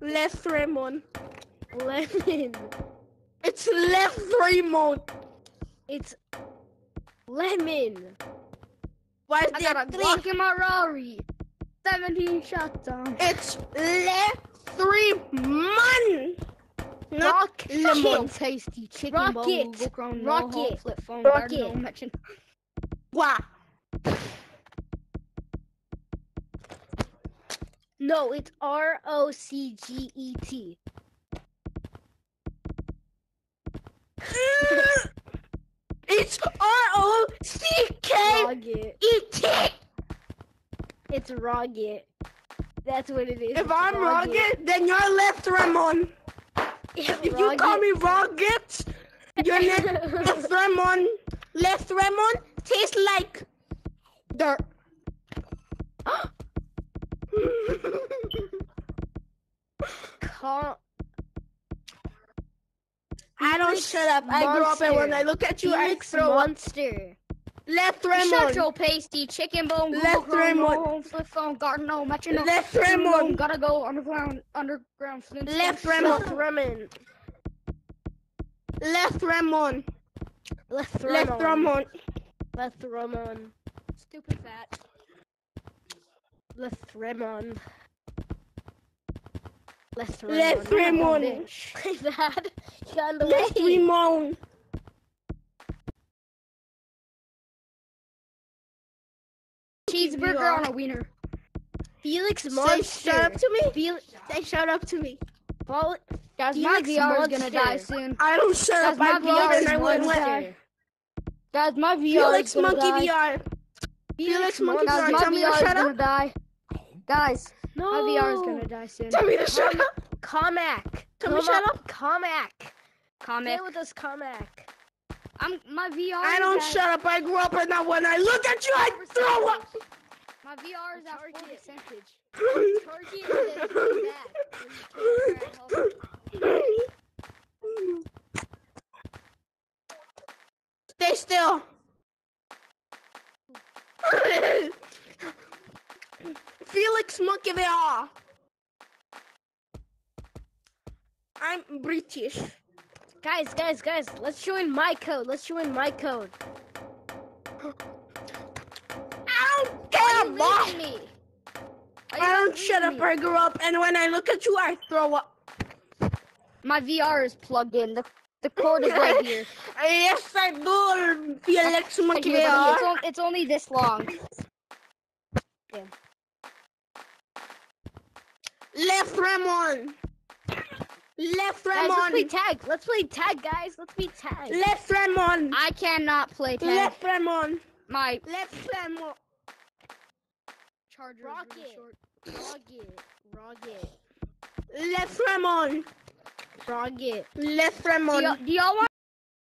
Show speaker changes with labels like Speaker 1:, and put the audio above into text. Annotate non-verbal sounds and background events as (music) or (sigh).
Speaker 1: Left Ramon.
Speaker 2: Lemon.
Speaker 1: It's left Ramon.
Speaker 2: It's lemon.
Speaker 1: Why is
Speaker 2: I
Speaker 1: there
Speaker 2: got a
Speaker 1: three?
Speaker 2: Glock my Rari. 17 shots on.
Speaker 1: It's left three man.
Speaker 2: Rock
Speaker 1: lemon. (laughs)
Speaker 2: tasty chicken
Speaker 1: Rocket.
Speaker 2: bowl. Around
Speaker 1: Rocket.
Speaker 2: flip phone.
Speaker 1: Rocket.
Speaker 2: garden, no mention.
Speaker 1: Wow.
Speaker 2: No, it's R O C G E T. (laughs)
Speaker 1: it's R O C K. E T.
Speaker 2: It's rocket. That's what it is.
Speaker 1: If
Speaker 2: it's
Speaker 1: I'm Rocket, then you're left Ramon.
Speaker 2: Yeah,
Speaker 1: If you call me Rocket, you're left (laughs) Ramon. Left Ramon tastes like dirt.
Speaker 2: Ca-
Speaker 1: I don't shut up. I grew up and when I look at you, I
Speaker 2: Felix
Speaker 1: throw up.
Speaker 2: Monster.
Speaker 1: Left
Speaker 2: Shut
Speaker 1: Ramon.
Speaker 2: your pasty, chicken bone, Google
Speaker 1: Left
Speaker 2: Chrome,
Speaker 1: Ramon.
Speaker 2: home, flip phone, garden, no metronome.
Speaker 1: Left Ramon.
Speaker 2: Gotta go underground, underground. Flintstone.
Speaker 1: Left (laughs) Ramon.
Speaker 2: Left Ramon.
Speaker 1: Left Ramon.
Speaker 2: Left
Speaker 1: Left
Speaker 2: Ramon.
Speaker 1: Ramon.
Speaker 2: Left Ramon. Stupid fat. Left Ramon. Left Ramon.
Speaker 1: Left
Speaker 2: You're not a
Speaker 1: Ramon.
Speaker 2: bitch. Dad, you got the
Speaker 1: Left
Speaker 2: way.
Speaker 1: Ramon.
Speaker 2: Cheeseburger on a wiener. Felix Monster.
Speaker 1: Say
Speaker 2: Monster.
Speaker 1: shut up to me.
Speaker 2: Felix.
Speaker 1: Say shut up to me.
Speaker 2: Follow- Guys, my
Speaker 1: Felix
Speaker 2: VR is gonna die soon.
Speaker 1: I don't shut
Speaker 2: Guys,
Speaker 1: up.
Speaker 2: my
Speaker 1: I
Speaker 2: VR is
Speaker 1: I went
Speaker 2: monster.
Speaker 1: where.
Speaker 2: Guys, my VR
Speaker 1: Felix
Speaker 2: is gonna
Speaker 1: Monkey
Speaker 2: die.
Speaker 1: VR. Felix Monkey
Speaker 2: Guys,
Speaker 1: VR.
Speaker 2: my
Speaker 1: Tell
Speaker 2: VR is gonna die. Guys,
Speaker 1: No.
Speaker 2: my VR is gonna die soon.
Speaker 1: Tell me to shut up.
Speaker 2: Comac.
Speaker 1: Tell me to shut up.
Speaker 2: Comac.
Speaker 3: Comic.
Speaker 2: Stay with us, Comac.
Speaker 3: I'm my VR.
Speaker 1: I don't
Speaker 3: at-
Speaker 1: shut up. I grew up and now when I look at you, I throw up.
Speaker 3: My VR is at full
Speaker 2: Target.
Speaker 3: percentage.
Speaker 2: Target is back.
Speaker 1: Stay still. Felix Monkey VR. I'm British.
Speaker 2: Guys, guys, guys, let's join my code. Let's join my code.
Speaker 1: I don't
Speaker 2: you
Speaker 1: boss.
Speaker 2: leaving me?
Speaker 1: I don't shut up.
Speaker 2: me?
Speaker 1: I grew up, and when I look at you, I throw up.
Speaker 3: My VR is plugged in. The the cord is right here. (laughs)
Speaker 1: Yes, I do. Felix
Speaker 3: Right
Speaker 1: Monkey
Speaker 3: here, buddy. It's,
Speaker 1: VR.
Speaker 3: on, it's only this long. (laughs)
Speaker 1: Left Ramon. Left
Speaker 2: Guys, let's play
Speaker 1: Ramon.
Speaker 2: tag. Let's play tag, guys. Let's be tag.
Speaker 1: Left Ramon.
Speaker 3: I cannot play tag.
Speaker 1: Left Ramon.
Speaker 3: My
Speaker 1: Left Ramon.
Speaker 3: charger
Speaker 2: Rocket.
Speaker 3: really.
Speaker 2: Rocket. Rocket.
Speaker 1: Left Ramon.
Speaker 2: Rocket.
Speaker 1: Left Ramon.
Speaker 3: do y'all want?